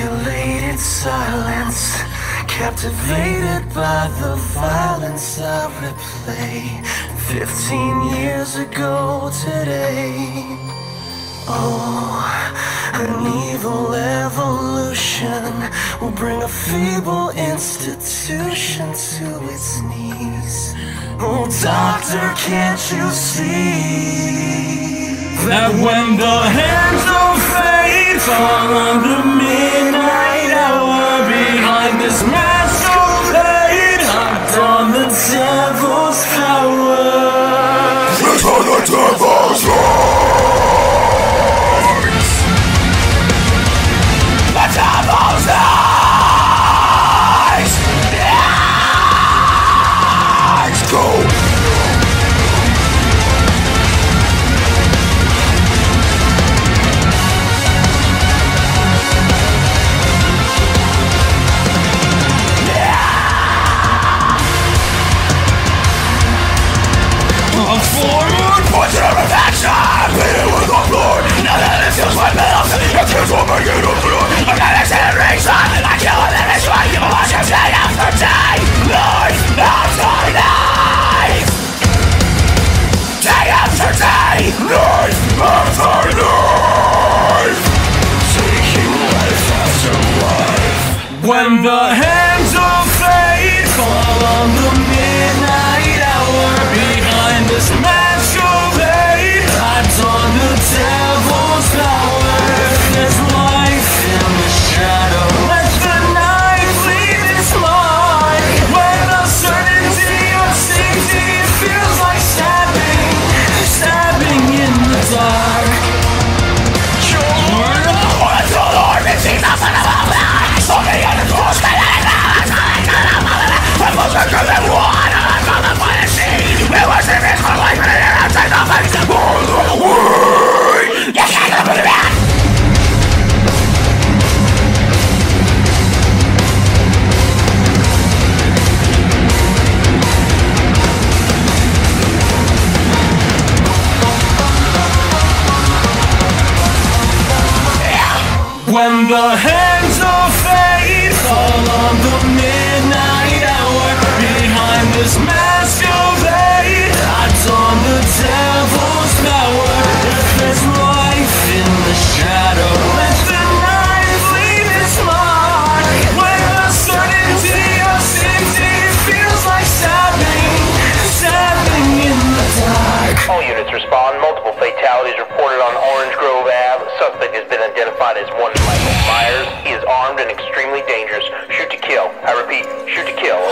calculated silence, captivated by the violence I replay. Fifteen years ago today. Oh, an evil evolution will bring a feeble institution to its knees. Oh, doctor, can't you see that when the hands of fate fall When the When the hands of fate fall on the midnight hour behind this of hate, I've the devil's power. If there's life in the shadow, let the leave its mark. When the certainty of safety feels like stabbing, stabbing in the dark. All units respond. Multiple fatalities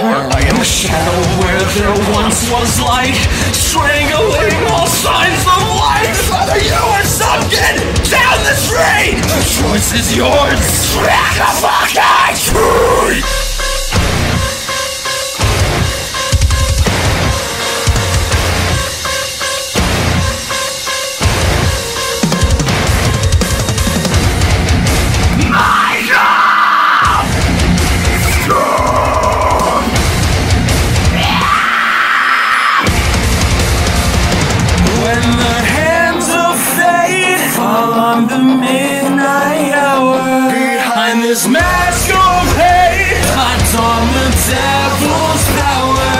I am a shadow where there once was light, strangling all signs of life. Whether you or something down the street, the choice is yours. Crack the fucking tree. midnight hour. Behind this mask of hate. I don the devil's power.